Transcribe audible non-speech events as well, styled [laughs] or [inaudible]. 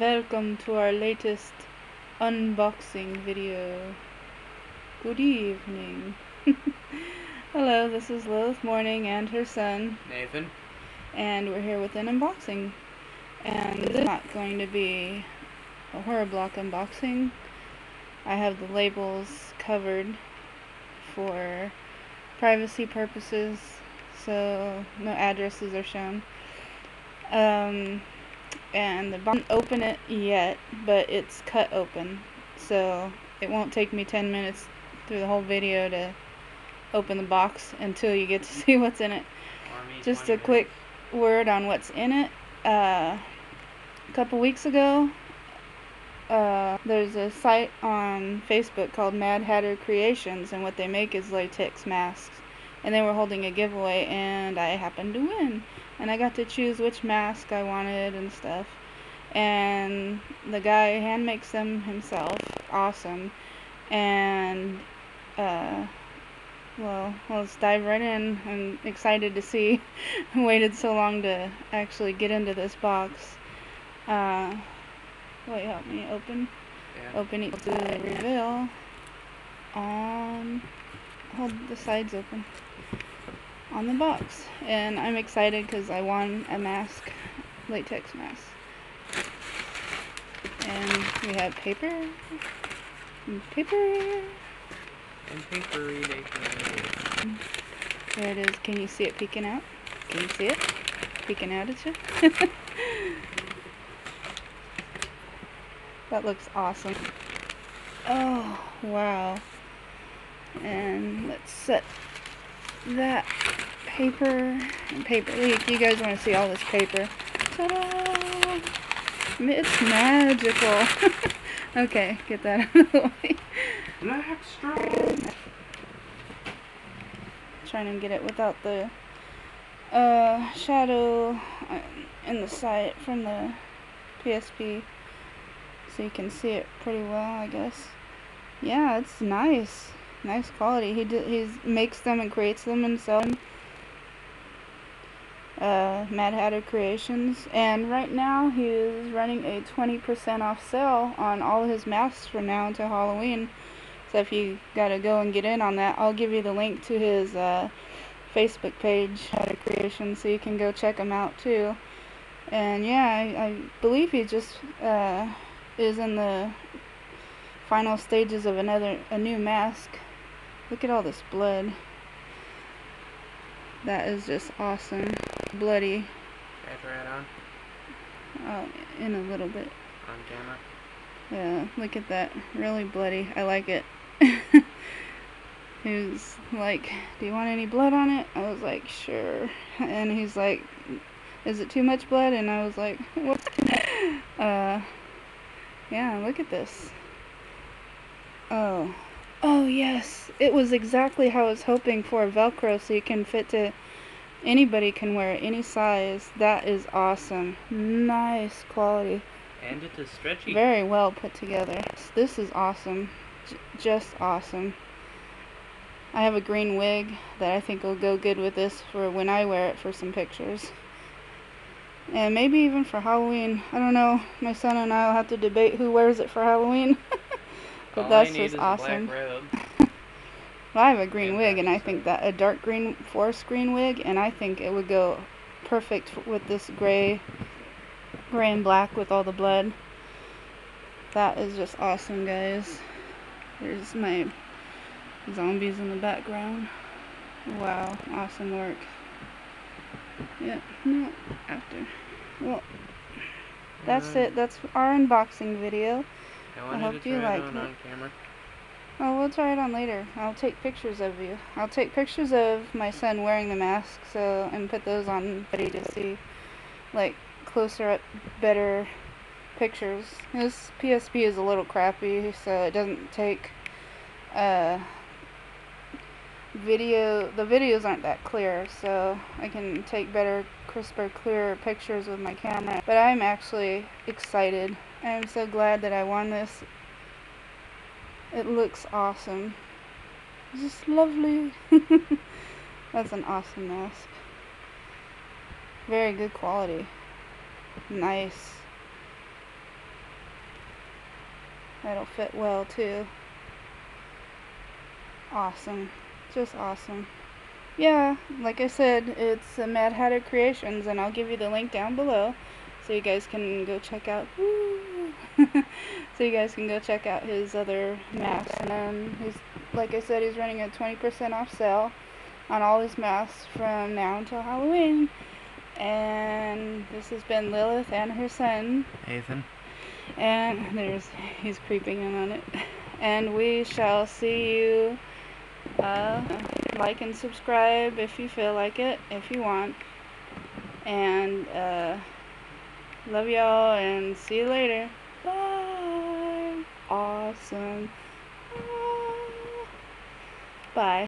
Welcome to our latest unboxing video. Good evening. [laughs] Hello, this is Lilith Mourning and her son, Nathan. and we're here with an unboxing. And is not going to be a horror block unboxing. I have the labels covered for privacy purposes, so no addresses are shown. Um, and the box open it yet, but it's cut open, so it won't take me 10 minutes through the whole video to open the box until you get to [laughs] see what's in it. Just a quick word on what's in it. Uh, a couple weeks ago, uh, there's a site on Facebook called Madhatter Creations, and what they make is latex masks. And they were holding a giveaway, and I happened to win. And I got to choose which mask I wanted and stuff. And the guy hand makes them himself. Awesome. And, uh, well, let's dive right in. I'm excited to see. I [laughs] waited so long to actually get into this box. Uh, wait, help me open. Yeah. Open equals to reveal on. Hold the sides open. On the box. And I'm excited because I won a mask, latex mask. And we have paper. and Paper. And papery. There it is. Can you see it peeking out? Can you see it? Peeking out at you? [laughs] that looks awesome. Oh, wow. And let's set that paper and paper leak. You guys want to see all this paper. Ta-da! It's magical. [laughs] okay, get that out of the way. Black stripe. trying to get it without the uh, shadow uh, in the side from the PSP so you can see it pretty well I guess yeah it's nice nice quality he he makes them and creates them and sells them uh, Madhatter Creations and right now he is running a 20% off sale on all his masks from now until Halloween so if you gotta go and get in on that, I'll give you the link to his uh, Facebook page, Hatter Creation, so you can go check him out too. And yeah, I, I believe he just uh, is in the final stages of another a new mask. Look at all this blood. That is just awesome. Bloody. Right on. Oh, in a little bit. On camera. Yeah, look at that. Really bloody. I like it. [laughs] he was like, Do you want any blood on it? I was like, Sure. And he's like, Is it too much blood? And I was like, [laughs] What? uh, yeah, look at this. Oh. Oh, yes. It was exactly how I was hoping for Velcro so you can fit to. Anybody can wear it, any size. That is awesome. Nice quality. And it is stretchy. Very well put together. This is awesome. J just awesome. I have a green wig that I think will go good with this for when I wear it for some pictures. And maybe even for Halloween. I don't know. My son and I will have to debate who wears it for Halloween. [laughs] but All that's just is awesome. Well, I have a green And wig, and I think that a dark green forest green wig, and I think it would go perfect with this gray, gray and black with all the blood. That is just awesome, guys. There's my zombies in the background. Wow, awesome work. Yep, no, after. Well, that's it. That's our unboxing video. I hope you like on it. on camera. Oh, we'll try it on later. I'll take pictures of you. I'll take pictures of my son wearing the mask, so and put those on ready to see, like closer up, better pictures. This PSP is a little crappy, so it doesn't take uh video. The videos aren't that clear, so I can take better, crisper, clearer pictures with my camera. But I'm actually excited. I'm so glad that I won this it looks awesome. It's Just lovely. [laughs] That's an awesome mask. Very good quality. Nice. That'll fit well too. Awesome. Just awesome. Yeah, like I said, it's Madhatter Creations, and I'll give you the link down below so you guys can go check out. [laughs] so you guys can go check out his other masks. And then he's, like I said, he's running a 20% off sale on all his masks from now until Halloween. And this has been Lilith and her son. Ethan. And there's he's creeping in on it. And we shall see you. Uh, like and subscribe if you feel like it, if you want. And uh, love y'all and see you later. Awesome. Bye.